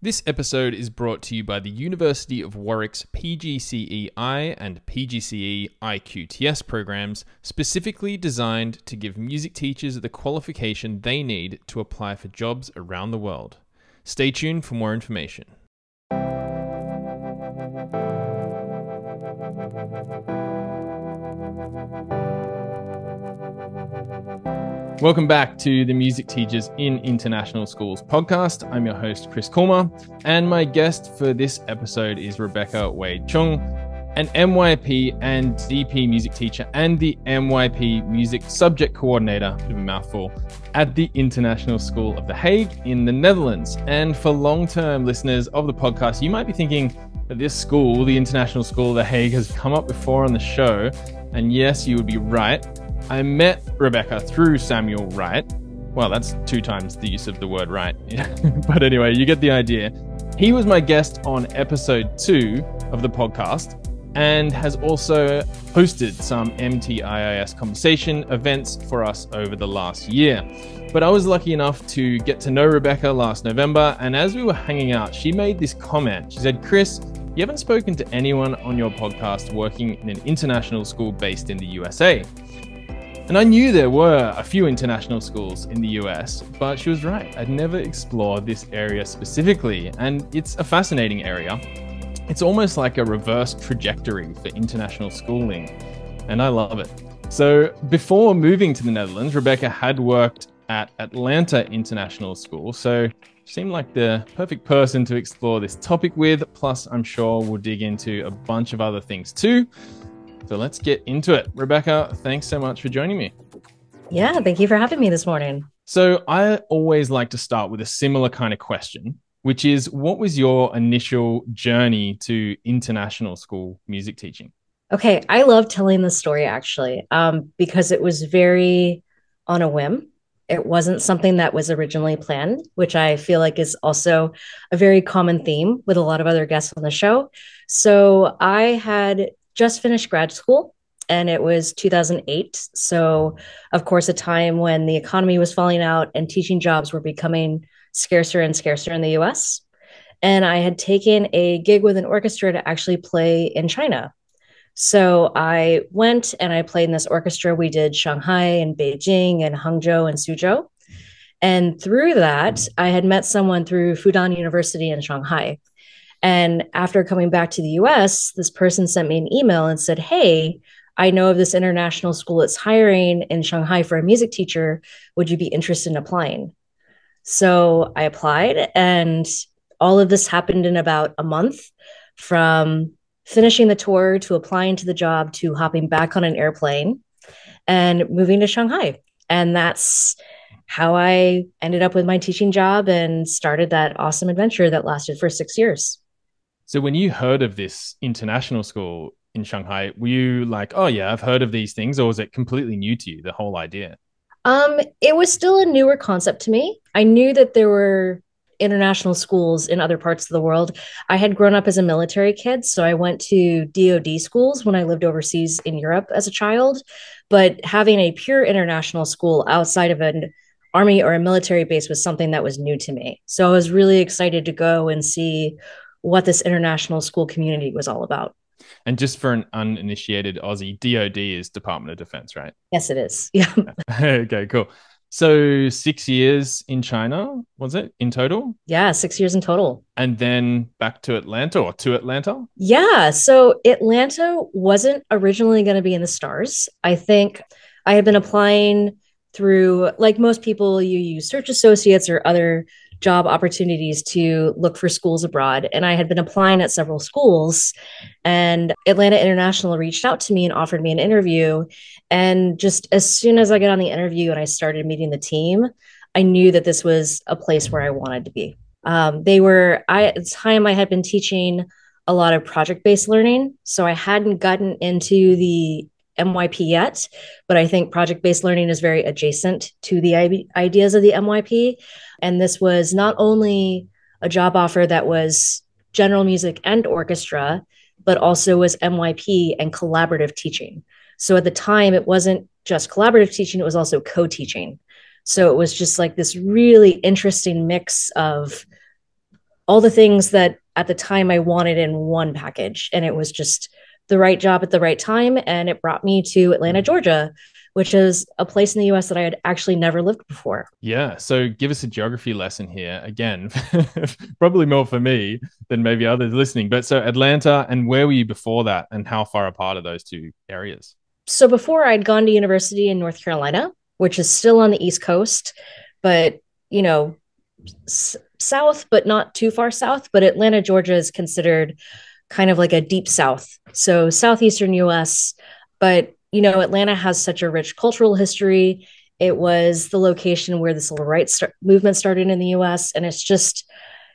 This episode is brought to you by the University of Warwick's PGCE-I and PGCE IQTS programs, specifically designed to give music teachers the qualification they need to apply for jobs around the world. Stay tuned for more information. Welcome back to the Music Teachers in International Schools podcast. I'm your host, Chris Kulmer, and my guest for this episode is Rebecca Wade Chung, an MYP and DP music teacher and the MYP music subject coordinator, a mouthful, at the International School of The Hague in the Netherlands. And for long term listeners of the podcast, you might be thinking that this school, the International School of The Hague, has come up before on the show. And yes, you would be right. I met Rebecca through Samuel Wright. Well, that's two times the use of the word right. but anyway, you get the idea. He was my guest on episode two of the podcast and has also hosted some MTIIS conversation events for us over the last year. But I was lucky enough to get to know Rebecca last November, and as we were hanging out, she made this comment. She said, Chris, you haven't spoken to anyone on your podcast working in an international school based in the USA. And I knew there were a few international schools in the US, but she was right. I'd never explored this area specifically, and it's a fascinating area. It's almost like a reverse trajectory for international schooling, and I love it. So, before moving to the Netherlands, Rebecca had worked at Atlanta International School, so seemed like the perfect person to explore this topic with. Plus, I'm sure we'll dig into a bunch of other things too. So let's get into it. Rebecca, thanks so much for joining me. Yeah, thank you for having me this morning. So I always like to start with a similar kind of question, which is what was your initial journey to international school music teaching? Okay, I love telling the story actually um, because it was very on a whim. It wasn't something that was originally planned, which I feel like is also a very common theme with a lot of other guests on the show. So I had just finished grad school and it was 2008. So, of course, a time when the economy was falling out and teaching jobs were becoming scarcer and scarcer in the US. And I had taken a gig with an orchestra to actually play in China. So I went and I played in this orchestra. We did Shanghai and Beijing and Hangzhou and Suzhou. And through that, I had met someone through Fudan University in Shanghai. And after coming back to the US, this person sent me an email and said, Hey, I know of this international school that's hiring in Shanghai for a music teacher. Would you be interested in applying? So I applied, and all of this happened in about a month from finishing the tour to applying to the job to hopping back on an airplane and moving to Shanghai. And that's how I ended up with my teaching job and started that awesome adventure that lasted for six years. So when you heard of this international school in Shanghai, were you like, "Oh yeah, I've heard of these things," or was it completely new to you, the whole idea? Um, it was still a newer concept to me. I knew that there were international schools in other parts of the world. I had grown up as a military kid, so I went to DoD schools when I lived overseas in Europe as a child. But having a pure international school outside of an army or a military base was something that was new to me. So I was really excited to go and see what this international school community was all about. And just for an uninitiated Aussie, DOD is Department of Defense, right? Yes, it is. Yeah. okay, cool. So six years in China, was it in total? Yeah, six years in total. And then back to Atlanta or to Atlanta? Yeah. So Atlanta wasn't originally going to be in the stars. I think I had been applying through, like most people, you use search associates or other job opportunities to look for schools abroad. And I had been applying at several schools, and Atlanta International reached out to me and offered me an interview. And just as soon as I got on the interview and I started meeting the team, I knew that this was a place where I wanted to be. Um, they were, I, at the time, I had been teaching a lot of project based learning. So I hadn't gotten into the MYP yet, but I think project based learning is very adjacent to the ideas of the MYP. And this was not only a job offer that was general music and orchestra, but also was MYP and collaborative teaching. So at the time, it wasn't just collaborative teaching, it was also co teaching. So it was just like this really interesting mix of all the things that at the time I wanted in one package. And it was just the right job at the right time. And it brought me to Atlanta, Georgia, which is a place in the US that I had actually never lived before. Yeah. So give us a geography lesson here. Again, probably more for me than maybe others listening. But so Atlanta, and where were you before that? And how far apart are those two areas? So before I'd gone to university in North Carolina, which is still on the East Coast, but, you know, s- south, but not too far south. But Atlanta, Georgia is considered kind of like a deep south. So southeastern US. But, you know, Atlanta has such a rich cultural history. It was the location where the civil rights start- movement started in the US. And it's just,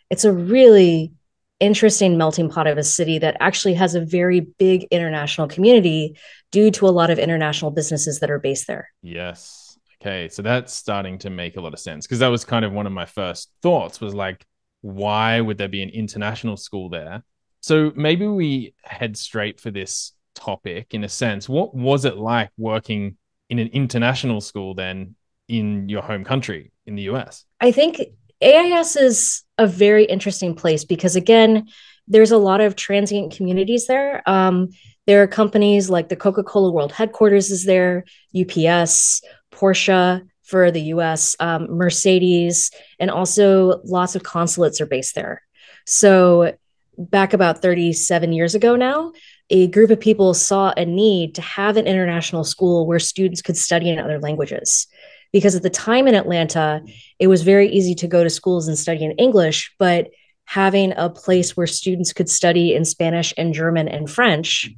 it's a really interesting melting pot of a city that actually has a very big international community due to a lot of international businesses that are based there. Yes. Okay, so that's starting to make a lot of sense because that was kind of one of my first thoughts was like, why would there be an international school there? So maybe we head straight for this topic in a sense. What was it like working in an international school then in your home country in the US? I think AIS is a very interesting place because, again, there's a lot of transient communities there. Um, there are companies like the Coca Cola World Headquarters is there, UPS, Porsche for the US, um, Mercedes, and also lots of consulates are based there. So, back about 37 years ago now, a group of people saw a need to have an international school where students could study in other languages. Because at the time in Atlanta, it was very easy to go to schools and study in English, but having a place where students could study in Spanish and German and French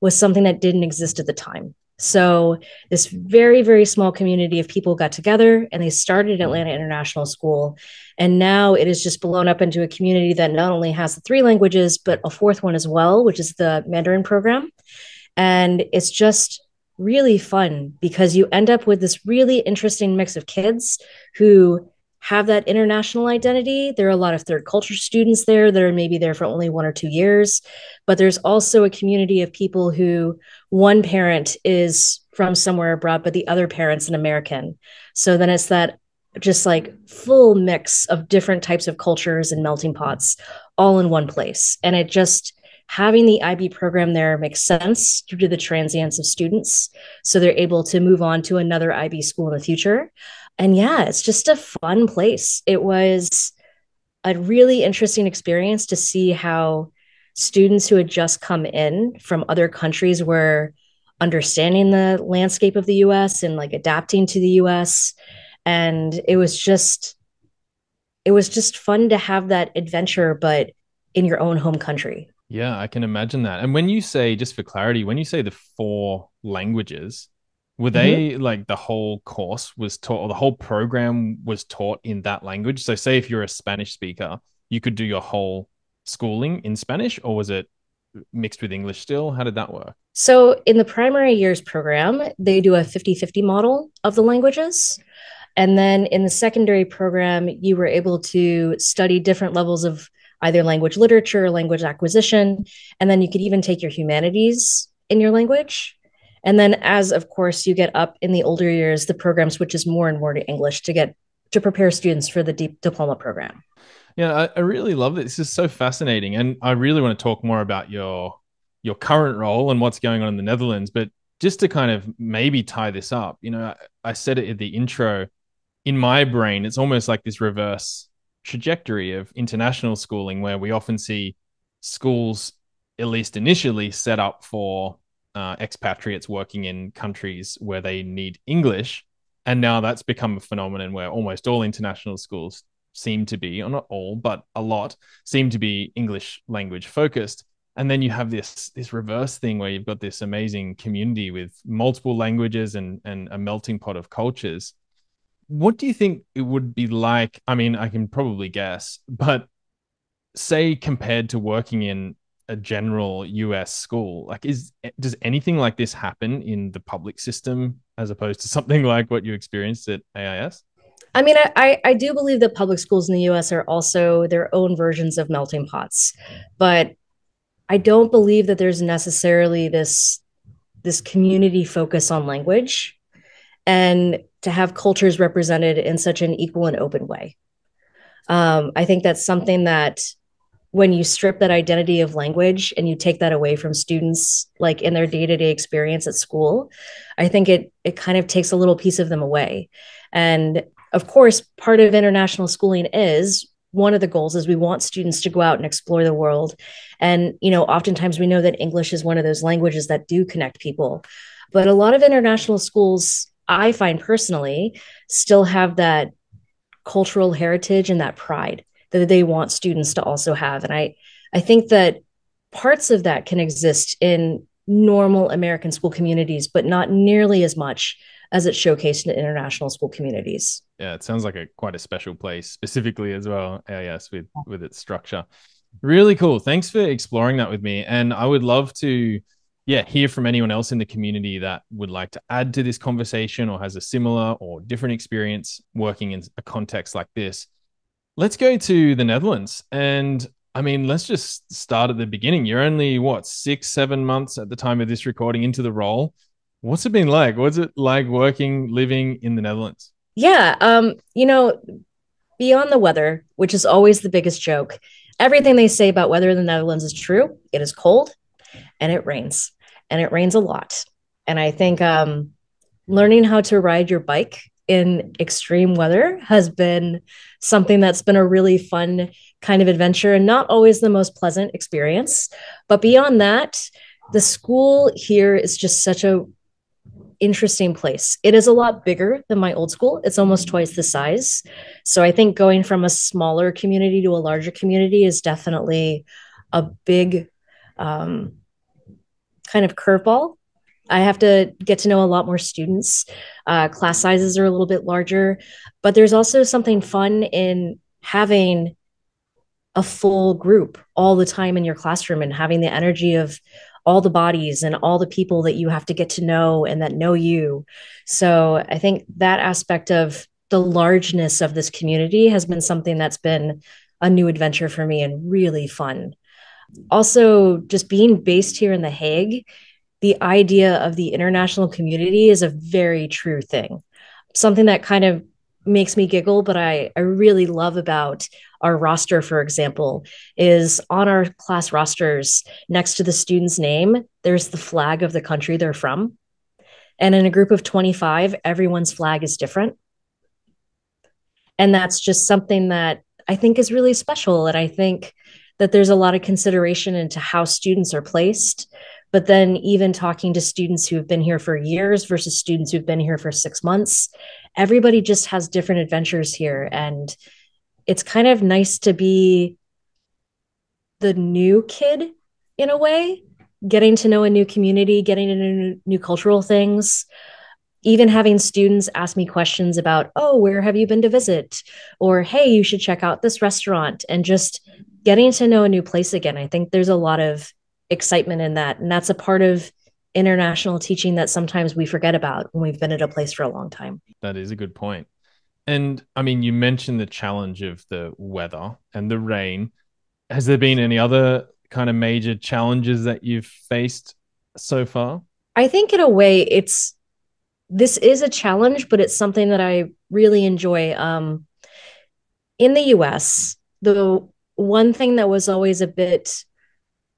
was something that didn't exist at the time. So this very, very small community of people got together and they started Atlanta International School. And now it is just blown up into a community that not only has the three languages, but a fourth one as well, which is the Mandarin program. And it's just really fun because you end up with this really interesting mix of kids who have that international identity. There are a lot of third culture students there that are maybe there for only one or two years, but there's also a community of people who one parent is from somewhere abroad, but the other parent's an American. So then it's that just like full mix of different types of cultures and melting pots all in one place. And it just, having the IB program there makes sense due to the transience of students. So they're able to move on to another IB school in the future and yeah, it's just a fun place. It was a really interesting experience to see how students who had just come in from other countries were understanding the landscape of the US and like adapting to the US. And it was just, it was just fun to have that adventure, but in your own home country. Yeah, I can imagine that. And when you say, just for clarity, when you say the four languages, were they mm-hmm. like the whole course was taught or the whole program was taught in that language? So, say if you're a Spanish speaker, you could do your whole schooling in Spanish, or was it mixed with English still? How did that work? So, in the primary years program, they do a 50 50 model of the languages. And then in the secondary program, you were able to study different levels of either language literature or language acquisition. And then you could even take your humanities in your language. And then as of course you get up in the older years, the program switches more and more to English to get to prepare students for the DP diploma program. Yeah, I, I really love this. This is so fascinating. And I really want to talk more about your your current role and what's going on in the Netherlands. But just to kind of maybe tie this up, you know, I, I said it in the intro. In my brain, it's almost like this reverse trajectory of international schooling where we often see schools, at least initially, set up for uh, expatriates working in countries where they need English. And now that's become a phenomenon where almost all international schools seem to be, or not all, but a lot, seem to be English language focused. And then you have this this reverse thing where you've got this amazing community with multiple languages and and a melting pot of cultures. What do you think it would be like? I mean, I can probably guess, but say compared to working in a general US school. Like, is does anything like this happen in the public system as opposed to something like what you experienced at AIS? I mean, I, I do believe that public schools in the US are also their own versions of melting pots, but I don't believe that there's necessarily this this community focus on language and to have cultures represented in such an equal and open way. Um, I think that's something that when you strip that identity of language and you take that away from students like in their day-to-day experience at school i think it it kind of takes a little piece of them away. And of course part of international schooling is one of the goals is we want students to go out and explore the world. And you know oftentimes we know that english is one of those languages that do connect people. But a lot of international schools i find personally still have that cultural heritage and that pride that they want students to also have. And I, I think that parts of that can exist in normal American school communities, but not nearly as much as it's showcased in international school communities. Yeah, it sounds like a quite a special place, specifically as well. AIS with with its structure. Really cool. Thanks for exploring that with me. And I would love to, yeah, hear from anyone else in the community that would like to add to this conversation or has a similar or different experience working in a context like this. Let's go to the Netherlands. And I mean, let's just start at the beginning. You're only, what, six, seven months at the time of this recording into the role. What's it been like? What's it like working, living in the Netherlands? Yeah. Um, you know, beyond the weather, which is always the biggest joke, everything they say about weather in the Netherlands is true. It is cold and it rains, and it rains a lot. And I think um, learning how to ride your bike in extreme weather has been something that's been a really fun kind of adventure and not always the most pleasant experience. But beyond that, the school here is just such a interesting place. It is a lot bigger than my old school. It's almost twice the size. So I think going from a smaller community to a larger community is definitely a big um, kind of curveball I have to get to know a lot more students. Uh, class sizes are a little bit larger, but there's also something fun in having a full group all the time in your classroom and having the energy of all the bodies and all the people that you have to get to know and that know you. So I think that aspect of the largeness of this community has been something that's been a new adventure for me and really fun. Also, just being based here in The Hague the idea of the international community is a very true thing. Something that kind of makes me giggle, but I, I really love about our roster, for example, is on our class rosters next to the student's name, there's the flag of the country they're from. And in a group of 25, everyone's flag is different. And that's just something that I think is really special. And I think that there's a lot of consideration into how students are placed but then, even talking to students who have been here for years versus students who've been here for six months, everybody just has different adventures here. And it's kind of nice to be the new kid in a way, getting to know a new community, getting into new, new cultural things even having students ask me questions about, oh, where have you been to visit? Or, hey, you should check out this restaurant and just getting to know a new place again. I think there's a lot of excitement in that. And that's a part of international teaching that sometimes we forget about when we've been at a place for a long time. That is a good point. And I mean, you mentioned the challenge of the weather and the rain. Has there been any other kind of major challenges that you've faced so far? I think, in a way, it's this is a challenge, but it's something that I really enjoy. Um, in the US, the one thing that was always a bit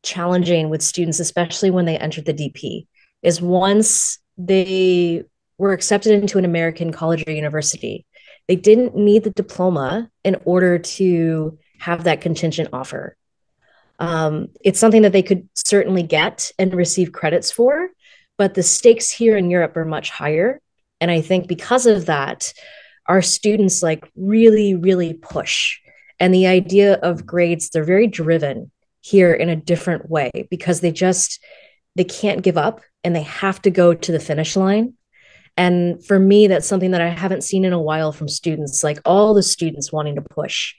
challenging with students, especially when they entered the DP, is once they were accepted into an American college or university, they didn't need the diploma in order to have that contingent offer. Um, it's something that they could certainly get and receive credits for, but the stakes here in Europe are much higher. And I think because of that, our students like really, really push. And the idea of grades, they're very driven here in a different way because they just they can't give up and they have to go to the finish line. And for me that's something that i haven't seen in a while from students like all the students wanting to push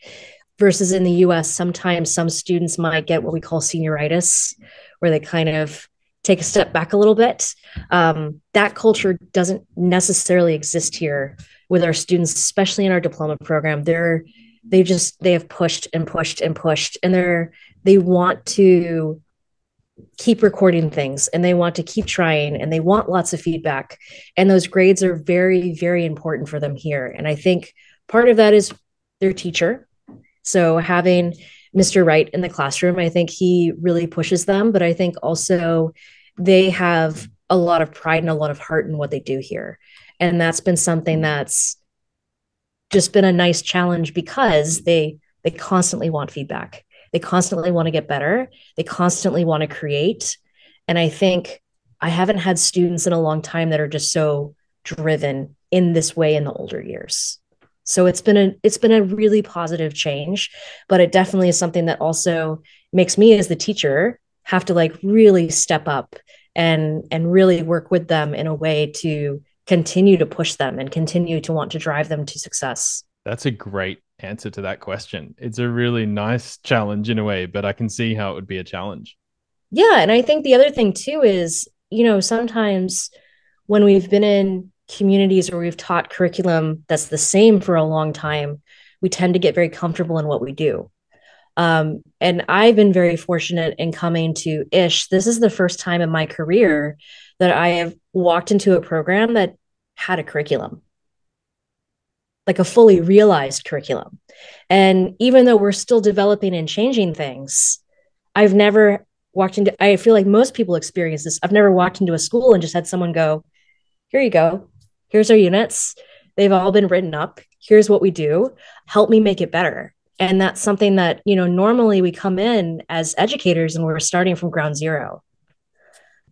versus in the us sometimes some students might get what we call senioritis where they kind of take a step back a little bit. Um, that culture doesn't necessarily exist here with our students especially in our diploma program. They're they just they have pushed and pushed and pushed and they're they want to keep recording things and they want to keep trying and they want lots of feedback and those grades are very very important for them here and i think part of that is their teacher so having Mr. Wright in the classroom. I think he really pushes them, but I think also they have a lot of pride and a lot of heart in what they do here. And that's been something that's just been a nice challenge because they they constantly want feedback. They constantly want to get better. They constantly want to create. And I think I haven't had students in a long time that are just so driven in this way in the older years. So it's been a it's been a really positive change, but it definitely is something that also makes me as the teacher have to like really step up and and really work with them in a way to continue to push them and continue to want to drive them to success. That's a great answer to that question. It's a really nice challenge in a way, but I can see how it would be a challenge. Yeah, and I think the other thing too is, you know, sometimes when we've been in communities where we've taught curriculum that's the same for a long time, we tend to get very comfortable in what we do. Um, and I've been very fortunate in coming to ISH. This is the first time in my career that I have walked into a program that had a curriculum, like a fully realized curriculum. And even though we're still developing and changing things, I've never walked into, I feel like most people experience this. I've never walked into a school and just had someone go, here you go here's our units. They've all been written up. Here's what we do. Help me make it better. And that's something that, you know, normally we come in as educators and we're starting from ground zero.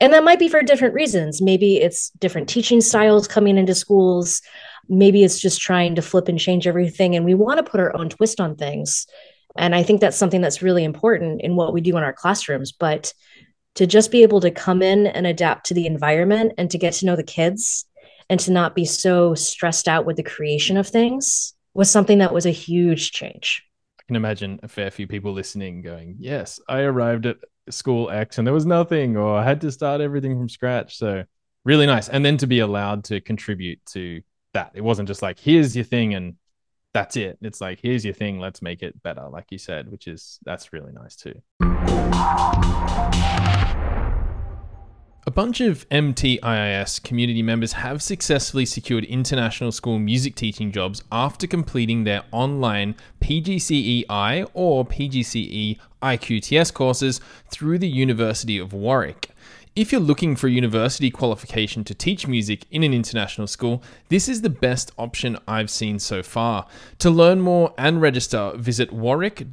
And that might be for different reasons. Maybe it's different teaching styles coming into schools. Maybe it's just trying to flip and change everything. And we want to put our own twist on things. And I think that's something that's really important in what we do in our classrooms. But to just be able to come in and adapt to the environment and to get to know the kids and to not be so stressed out with the creation of things was something that was a huge change. Can imagine a fair few people listening going, Yes, I arrived at school X and there was nothing, or I had to start everything from scratch. So, really nice. And then to be allowed to contribute to that. It wasn't just like, Here's your thing and that's it. It's like, Here's your thing, let's make it better, like you said, which is that's really nice too. A bunch of MTIIS community members have successfully secured international school music teaching jobs after completing their online PGCE-I or PGCE IQTS courses through the University of Warwick. If you're looking for a university qualification to teach music in an international school, this is the best option I've seen so far. To learn more and register, visit warwick.ac.uk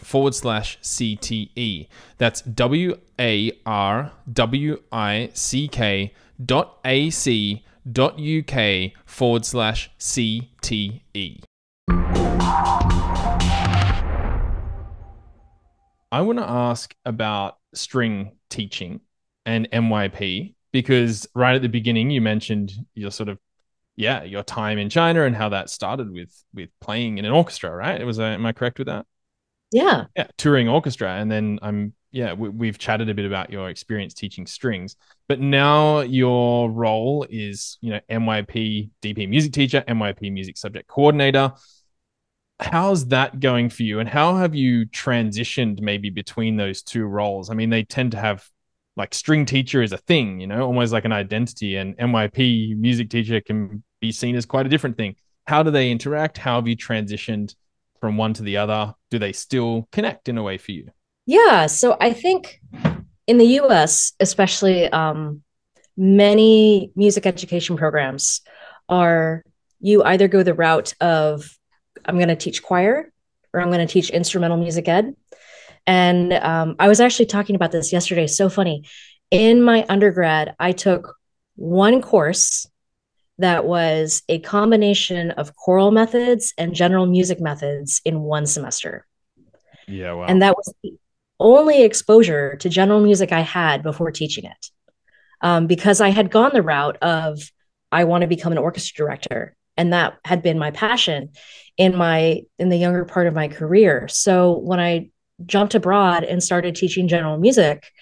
forward slash CTE. That's W A R W I C K dot AC dot UK forward slash CTE. I want to ask about string teaching and MYP because right at the beginning you mentioned your sort of yeah your time in China and how that started with with playing in an orchestra right? It was am I correct with that? Yeah. Yeah touring orchestra. And then I'm yeah we, have chatted a bit about your experience teaching strings but now your role is you know MYP DP music teacher MYP music subject coordinator how's that going for you? And how have you transitioned maybe between those two roles? I mean they tend to have like string teacher is a thing you know almost like an identity and myp music teacher can be seen as quite a different thing. How do they interact? How have you transitioned from one to the other? Do they still connect in a way for you? Yeah so i think in the us especially um, many music education programs are you either go the route of I'm going to teach choir or I'm going to teach instrumental music ed. And um, I was actually talking about this yesterday. So funny. In my undergrad, I took one course that was a combination of choral methods and general music methods in one semester. Yeah, wow. And that was the only exposure to general music I had before teaching it. Um, because I had gone the route of I want to become an orchestra director and that had been my passion in my in the younger part of my career. So when i jumped abroad and started teaching general music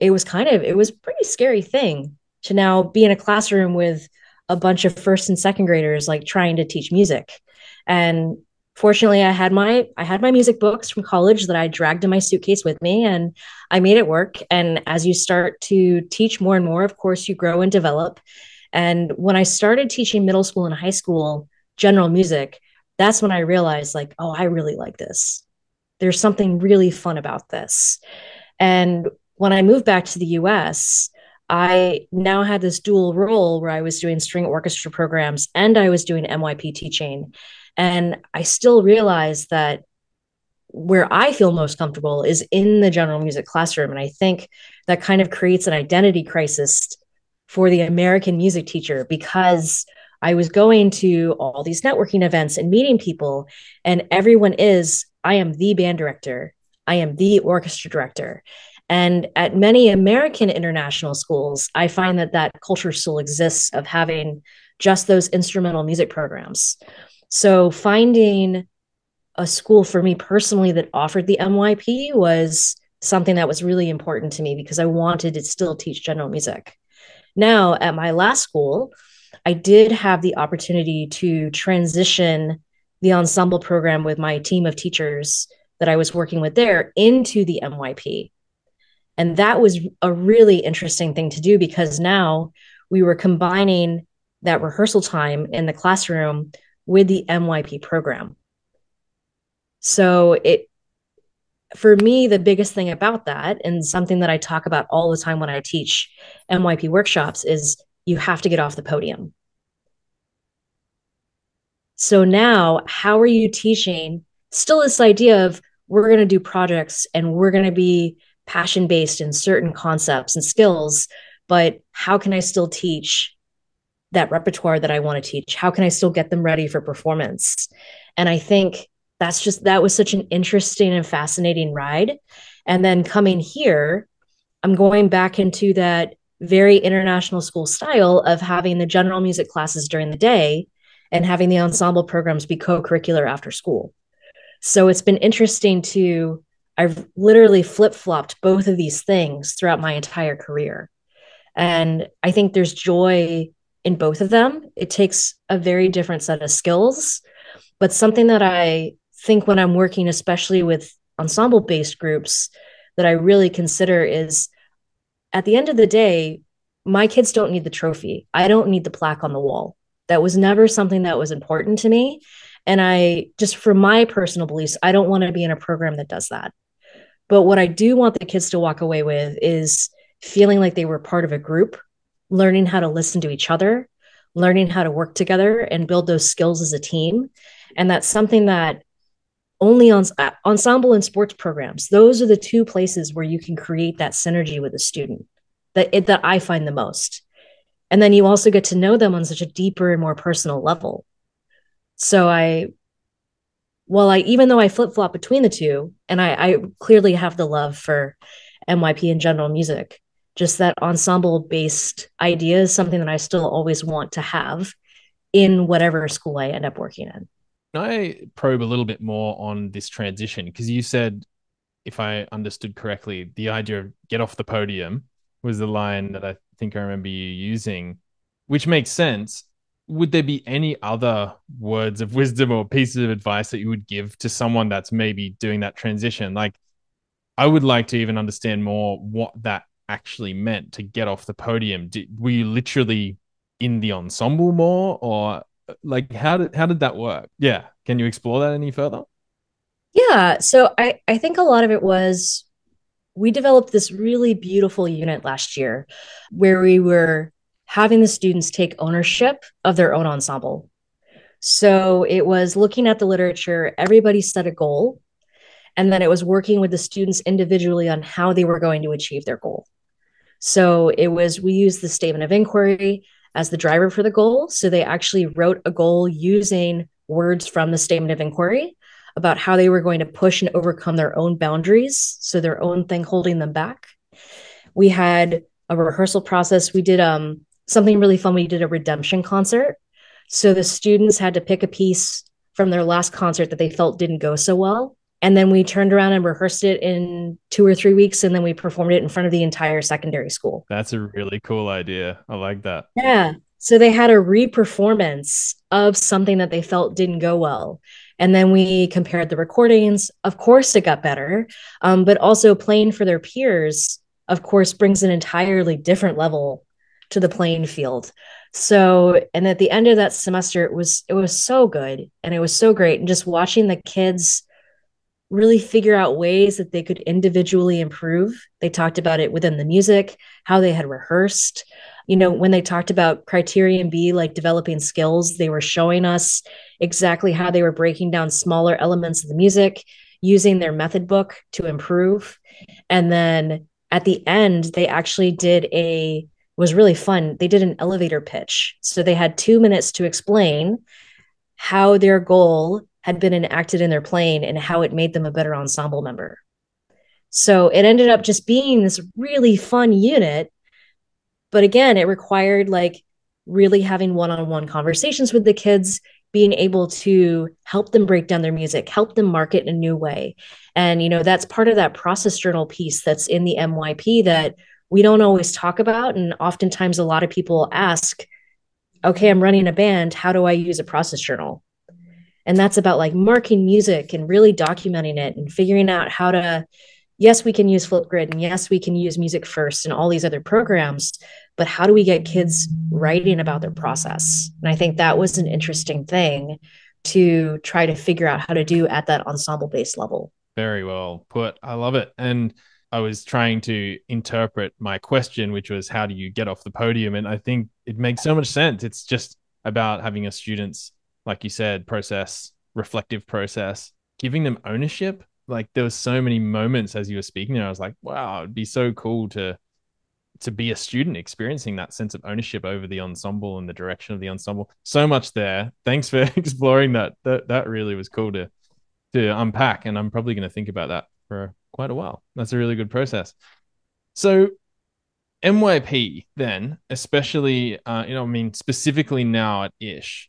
it was kind of it was pretty scary thing to now be in a classroom with a bunch of first and second graders like trying to teach music. And fortunately i had my i had my music books from college that i dragged in my suitcase with me and i made it work. And as you start to teach more and more of course you grow and develop and when I started teaching middle school and high school general music, that's when I realized, like, oh, I really like this. There's something really fun about this. And when I moved back to the US, I now had this dual role where I was doing string orchestra programs and I was doing MYP teaching. And I still realized that where I feel most comfortable is in the general music classroom. And I think that kind of creates an identity crisis for the American music teacher because I was going to all these networking events and meeting people, and everyone is, I am the band director, I am the orchestra director. And at many American international schools, I find that that culture still exists of having just those instrumental music programs. So finding a school for me personally that offered the MYP was something that was really important to me because I wanted to still teach general music. Now, at my last school, I did have the opportunity to transition the ensemble program with my team of teachers that I was working with there into the MYP. And that was a really interesting thing to do because now we were combining that rehearsal time in the classroom with the MYP program. So it for me the biggest thing about that and something that I talk about all the time when I teach MYP workshops is you have to get off the podium. So now how are you teaching? Still this idea of we're going to do projects and we're going to be passion based in certain concepts and skills but how can i still teach that repertoire that i want to teach? How can i still get them ready for performance? And i think that's just that was such an interesting and fascinating ride and then coming here i'm going back into that very international school style of having the general music classes during the day and having the ensemble programs be co-curricular after school so it's been interesting to I've literally flip flopped both of these things throughout my entire career. And I think there's joy in both of them. It takes a very different set of skills, but something that I think when I'm working, especially with ensemble based groups, that I really consider is at the end of the day, my kids don't need the trophy. I don't need the plaque on the wall. That was never something that was important to me. And I just, for my personal beliefs, I don't want to be in a program that does that. But what I do want the kids to walk away with is feeling like they were part of a group, learning how to listen to each other, learning how to work together and build those skills as a team. And that's something that only on uh, ensemble and sports programs, those are the two places where you can create that synergy with a student that, it, that I find the most. And then you also get to know them on such a deeper and more personal level. So I well, I even though I flip flop between the two, and I, I clearly have the love for MYP and general music, just that ensemble based idea is something that I still always want to have in whatever school I end up working in. Can I probe a little bit more on this transition? Because you said, if I understood correctly, the idea of get off the podium was the line that I think I remember you using, which makes sense would there be any other words of wisdom or pieces of advice that you would give to someone that's maybe doing that transition? Like, I would like to even understand more what that actually meant to get off the podium. Did, were you literally in the ensemble more, or like how did how did that work? Yeah, can you explore that any further? Yeah, so I I think a lot of it was we developed this really beautiful unit last year where we were having the students take ownership of their own ensemble. So it was looking at the literature, everybody set a goal, and then it was working with the students individually on how they were going to achieve their goal. So it was, we used the statement of inquiry as the driver for the goal. So they actually wrote a goal using words from the statement of inquiry about how they were going to push and overcome their own boundaries. So their own thing holding them back. We had a rehearsal process. We did um, something really fun. We did a redemption concert. So the students had to pick a piece from their last concert that they felt didn't go so well. And then we turned around and rehearsed it in two or three weeks. And then we performed it in front of the entire secondary school. That's a really cool idea. I like that. Yeah. So they had a re-performance of something that they felt didn't go well. And then we compared the recordings. Of course, it got better, um, but also playing for their peers, of course, brings an entirely different level to the playing field. So, and at the end of that semester, it was it was so good and it was so great, and just watching the kids really figure out ways that they could individually improve. They talked about it within the music, how they had rehearsed. You know, when they talked about criterion B, like developing skills, they were showing us exactly how they were breaking down smaller elements of the music, using their method book to improve. And then at the end, they actually did a was really fun. They did an elevator pitch. So they had two minutes to explain how their goal had been enacted in their playing and how it made them a better ensemble member. So it ended up just being this really fun unit. But again, it required like really having one on one conversations with the kids, being able to help them break down their music, help them market in a new way. And, you know, that's part of that process journal piece that's in the MYP that we don't always talk about. And oftentimes a lot of people ask, okay, I'm running a band. How do I use a process journal? And that's about like marking music and really documenting it and figuring out how to yes we can use flipgrid and yes we can use music first and all these other programs but how do we get kids writing about their process? And i think that was an interesting thing to try to figure out how to do at that ensemble based level. Very well put. I love it. And i was trying to interpret my question which was how do you get off the podium? And i think it makes so much sense. It's just about having a students like you said, process, reflective process, giving them ownership. Like there was so many moments as you were speaking there, I was like, wow, it'd be so cool to to be a student experiencing that sense of ownership over the ensemble and the direction of the ensemble. So much there. Thanks for exploring that. That that really was cool to to unpack. And I'm probably going to think about that for quite a while. That's a really good process. So MYP then, especially uh, you know, I mean specifically now at ISH,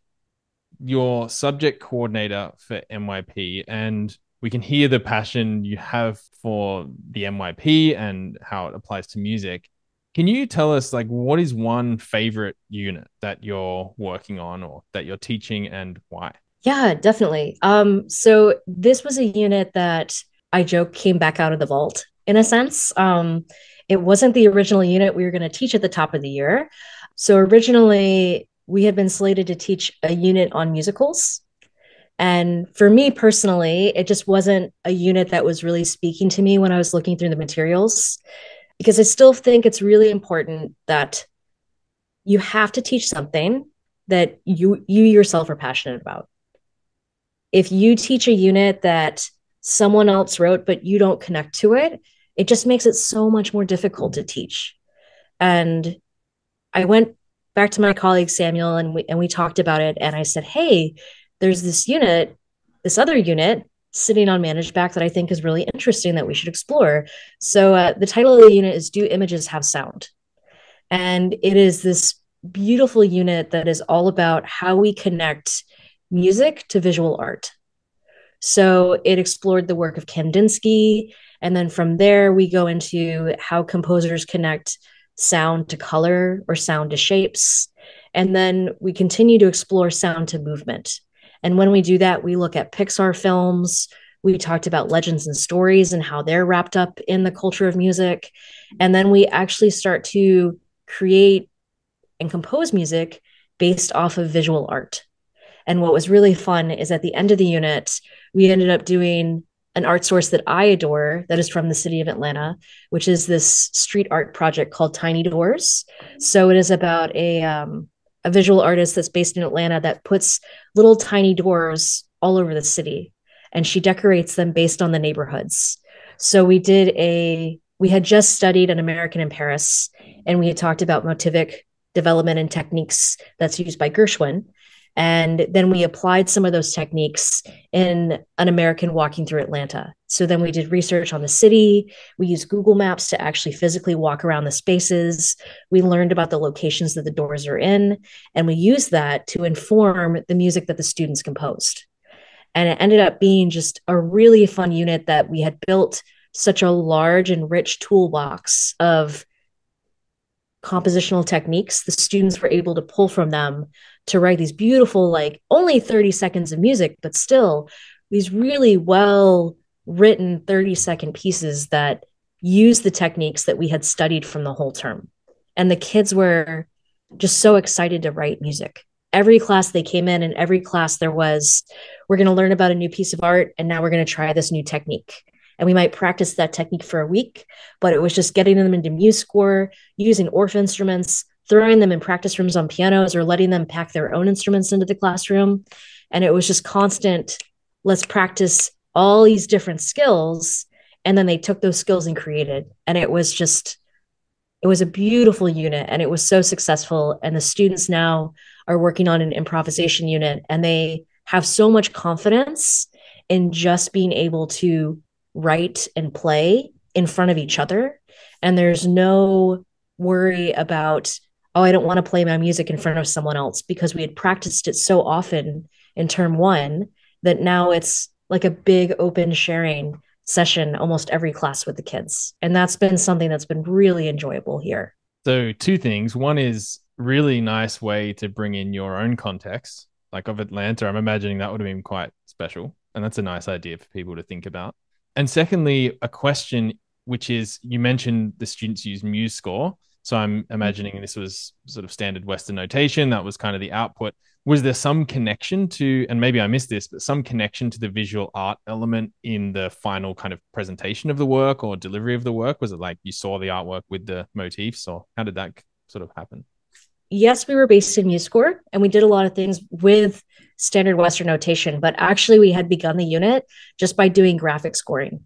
your subject coordinator for MYP, and we can hear the passion you have for the MYP and how it applies to music. Can you tell us, like, what is one favorite unit that you're working on or that you're teaching and why? Yeah, definitely. Um, so this was a unit that I joke came back out of the vault in a sense. Um, it wasn't the original unit we were going to teach at the top of the year. So originally, we had been slated to teach a unit on musicals. And for me personally, it just wasn't a unit that was really speaking to me when I was looking through the materials, because I still think it's really important that you have to teach something that you you yourself are passionate about. If you teach a unit that someone else wrote but you don't connect to it, it just makes it so much more difficult to teach. And I went back to my colleague Samuel and we and we talked about it and I said, "Hey, there's this unit, this other unit sitting on ManageBac that I think is really interesting that we should explore." So uh, the title of the unit is "Do Images Have Sound?" And it is this beautiful unit that is all about how we connect music to visual art. So it explored the work of Kandinsky. And then from there, we go into how composers connect sound to color or sound to shapes. And then we continue to explore sound to movement. And when we do that, we look at Pixar films. We talked about legends and stories and how they're wrapped up in the culture of music. And then we actually start to create and compose music based off of visual art. And what was really fun is at the end of the unit, we ended up doing an art source that I adore that is from the city of Atlanta, which is this street art project called Tiny Doors. So it is about a um, a visual artist that's based in Atlanta that puts little tiny doors all over the city, and she decorates them based on the neighborhoods. So we did a we had just studied an American in Paris, and we had talked about motivic development and techniques that's used by Gershwin. And then we applied some of those techniques in an American walking through Atlanta. So then we did research on the city. We used Google Maps to actually physically walk around the spaces. We learned about the locations that the doors are in. And we used that to inform the music that the students composed. And it ended up being just a really fun unit that we had built such a large and rich toolbox of compositional techniques. The students were able to pull from them to write these beautiful, like only 30 seconds of music, but still these really well written 30 second pieces that use the techniques that we had studied from the whole term. and the kids were just so excited to write music every class they came in and every class there was we're going to learn about a new piece of art and now we're going to try this new technique and we might practice that technique for a week but it was just getting them into MuseScore using orff instruments throwing them in practice rooms on pianos or letting them pack their own instruments into the classroom. And it was just constant let's practice all these different skills. And then they took those skills and created. And it was just it was a beautiful unit and it was so successful. And the students now are working on an improvisation unit and they have so much confidence in just being able to write and play in front of each other and there's no worry about oh i don't want to play my music in front of someone else because we had practiced it so often in term 1 that now it's like a big open sharing session almost every class with the kids. And that's been something that's been really enjoyable here. So, two things. One is really nice way to bring in your own context, like of Atlanta. I'm imagining that would have been quite special. And that's a nice idea for people to think about. And secondly, a question which is you mentioned the students use MuseScore. So I'm imagining this was sort of standard Western notation. That was kind of the output was there some connection to and maybe i missed this but some connection to the visual art element in the final kind of presentation of the work or delivery of the work was it like you saw the artwork with the motifs or how did that sort of happen yes we were based in MuseScore and we did a lot of things with standard western notation but actually we had begun the unit just by doing graphic scoring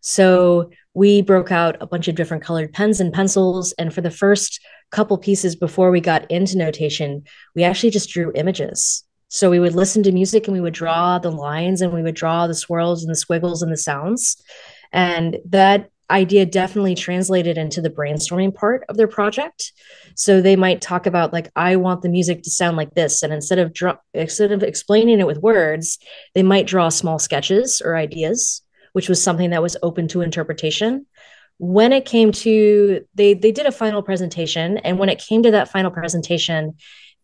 so we broke out a bunch of different colored pens and pencils and for the first couple pieces before we got into notation, we actually just drew images. So we would listen to music and we would draw the lines and we would draw the swirls and the squiggles and the sounds. And that idea definitely translated into the brainstorming part of their project. So they might talk about like I want the music to sound like this and instead of instead of explaining it with words, they might draw small sketches or ideas, which was something that was open to interpretation when it came to they they did a final presentation and when it came to that final presentation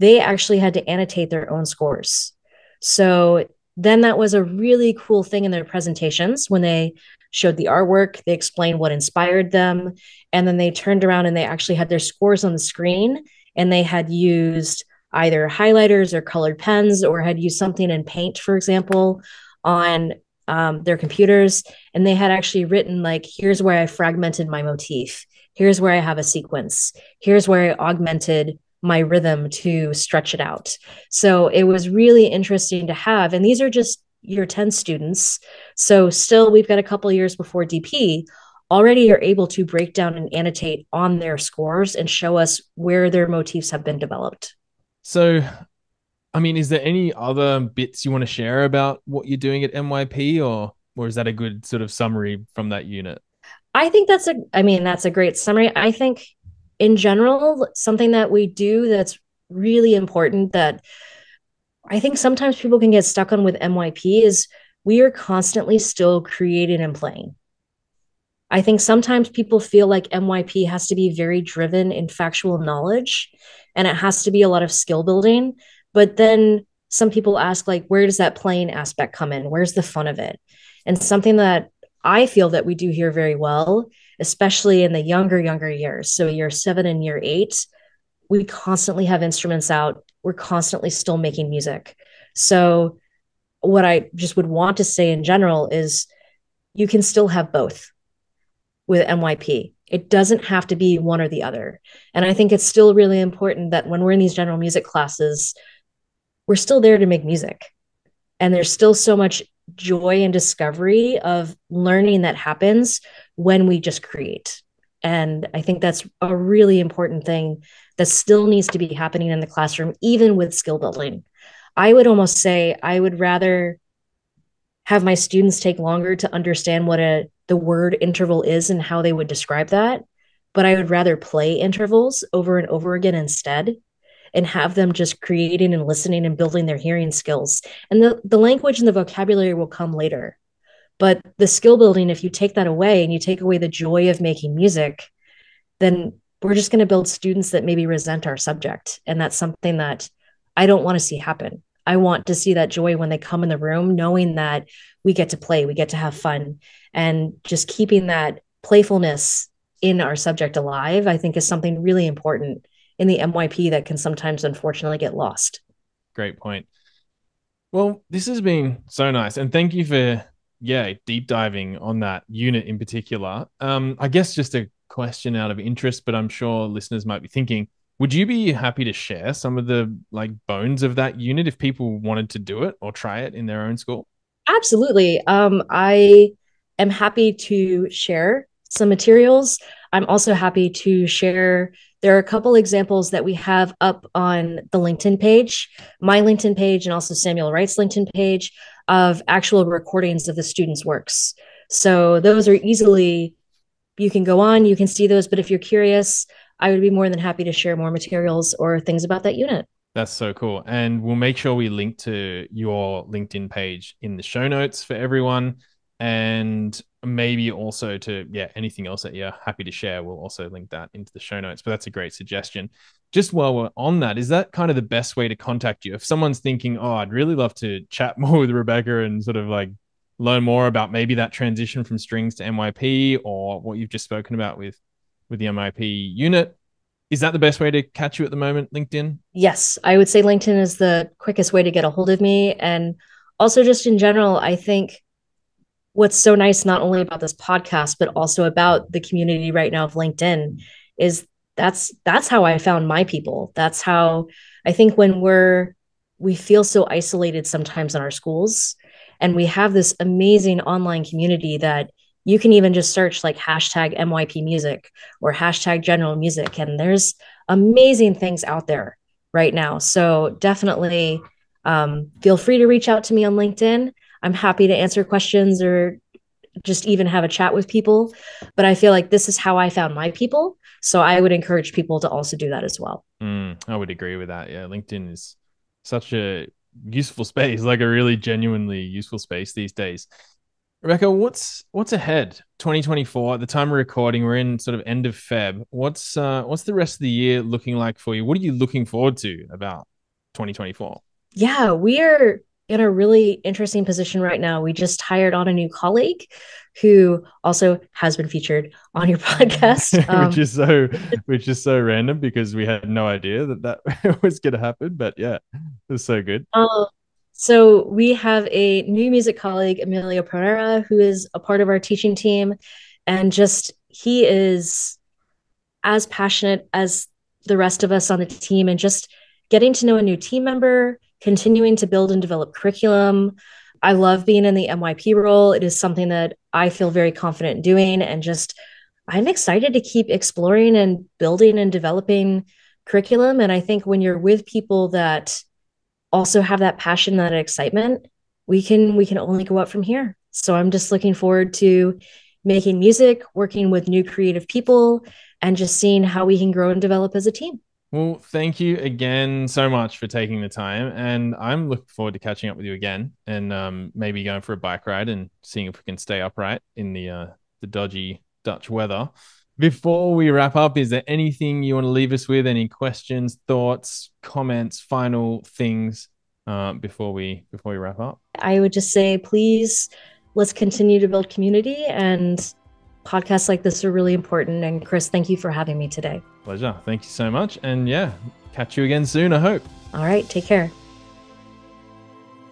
they actually had to annotate their own scores so then that was a really cool thing in their presentations when they showed the artwork they explained what inspired them and then they turned around and they actually had their scores on the screen and they had used either highlighters or colored pens or had used something in paint for example on um, their computers and they had actually written like here's where i fragmented my motif. Here's where i have a sequence. Here's where i augmented my rhythm to stretch it out. So it was really interesting to have and these are just year 10 students so still we've got a couple years before dp already are able to break down and annotate on their scores and show us where their motifs have been developed so I mean, is there any other bits you want to share about what you're doing at MYP, or or is that a good sort of summary from that unit? I think that's a. I mean, that's a great summary. I think, in general, something that we do that's really important that I think sometimes people can get stuck on with MYP is we are constantly still creating and playing. I think sometimes people feel like MYP has to be very driven in factual knowledge and it has to be a lot of skill building. But then some people ask, like, where does that playing aspect come in? Where's the fun of it? And something that I feel that we do here very well, especially in the younger, younger years. So year seven and year eight, we constantly have instruments out. We're constantly still making music. So what I just would want to say in general is you can still have both with MYP. It doesn't have to be one or the other. And I think it's still really important that when we're in these general music classes, we're still there to make music. And there's still so much joy and discovery of learning that happens when we just create. And I think that's a really important thing that still needs to be happening in the classroom, even with skill building. I would almost say I would rather have my students take longer to understand what a the word interval is and how they would describe that, but I would rather play intervals over and over again instead and have them just creating and listening and building their hearing skills. And the, the language and the vocabulary will come later. But the skill building, if you take that away and you take away the joy of making music, then we're just going to build students that maybe resent our subject. And that's something that I don't want to see happen. I want to see that joy when they come in the room, knowing that we get to play, we get to have fun, and just keeping that playfulness in our subject alive, I think is something really important in the MYP that can sometimes unfortunately get lost. Great point. Well, this has been so nice. And thank you for, yeah, deep diving on that unit in particular. Um, I guess just a question out of interest, but I'm sure listeners might be thinking, would you be happy to share some of the like bones of that unit if people wanted to do it or try it in their own school? Absolutely. Um, I am happy to share some materials. I'm also happy to share there are a couple examples that we have up on the LinkedIn page, my LinkedIn page, and also Samuel Wright's LinkedIn page of actual recordings of the students' works. So those are easily, you can go on, you can see those. But if you're curious, I would be more than happy to share more materials or things about that unit. That's so cool. And we'll make sure we link to your LinkedIn page in the show notes for everyone. And maybe also to yeah anything else that you're happy to share we'll also link that into the show notes but that's a great suggestion just while we're on that is that kind of the best way to contact you if someone's thinking oh i'd really love to chat more with rebecca and sort of like learn more about maybe that transition from strings to myp or what you've just spoken about with with the myp unit. Is that the best way to catch you at the moment linkedin? Yes. I would say linkedin is the quickest way to get a hold of me. And also just in general i think what's so nice not only about this podcast but also about the community right now of linkedin is that's that's how i found my people. That's how i think when we're we feel so isolated sometimes in our schools and we have this amazing online community that you can even just search like hashtag myp music or hashtag general music and there's amazing things out there right now so definitely um, feel free to reach out to me on linkedin I'm happy to answer questions or just even have a chat with people. But I feel like this is how I found my people. So I would encourage people to also do that as well. Mm, I would agree with that. Yeah. LinkedIn is such a useful space, like a really genuinely useful space these days. Rebecca, what's what's ahead? 2024. At the time of recording, we're in sort of end of Feb. What's uh, what's the rest of the year looking like for you? What are you looking forward to about 2024? Yeah, we are in a really interesting position right now. We just hired on a new colleague who also has been featured on your podcast, um, which is so which is so random because we had no idea that that was going to happen. But yeah, it was so good. Uh, so we have a new music colleague, Emilio Pereira, who is a part of our teaching team, and just he is as passionate as the rest of us on the team, and just getting to know a new team member continuing to build and develop curriculum. I love being in the MYP role. It is something that I feel very confident in doing. And just, I'm excited to keep exploring and building and developing curriculum. And I think when you're with people that also have that passion, that excitement, we can we can only go up from here. So I'm just looking forward to making music, working with new creative people, and just seeing how we can grow and develop as a team. Well, thank you again so much for taking the time. And I'm looking forward to catching up with you again and um, maybe going for a bike ride and seeing if we can stay upright in the uh, the dodgy Dutch weather. Before we wrap up, is there anything you want to leave us with? Any questions, thoughts, comments, final things uh, before we before we wrap up? I would just say, please, let's continue to build community and podcasts like this are really important. And Chris, thank you for having me today. Pleasure. Thank you so much. And yeah, catch you again soon, I hope. All right. Take care.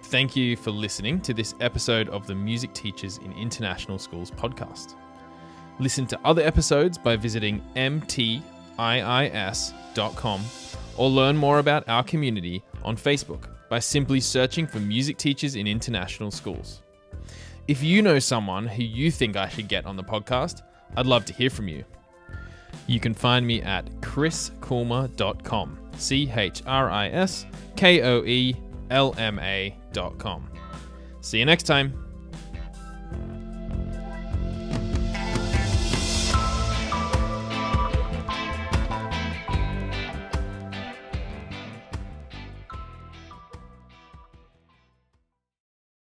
Thank you for listening to this episode of the Music Teachers in International Schools podcast. Listen to other episodes by visiting mtiis.com or learn more about our community on Facebook by simply searching for Music Teachers in International Schools. If you know someone who you think I should get on the podcast, I'd love to hear from you. You can find me at chriskoelma.com. C H R I S K O E L M A.com. See you next time.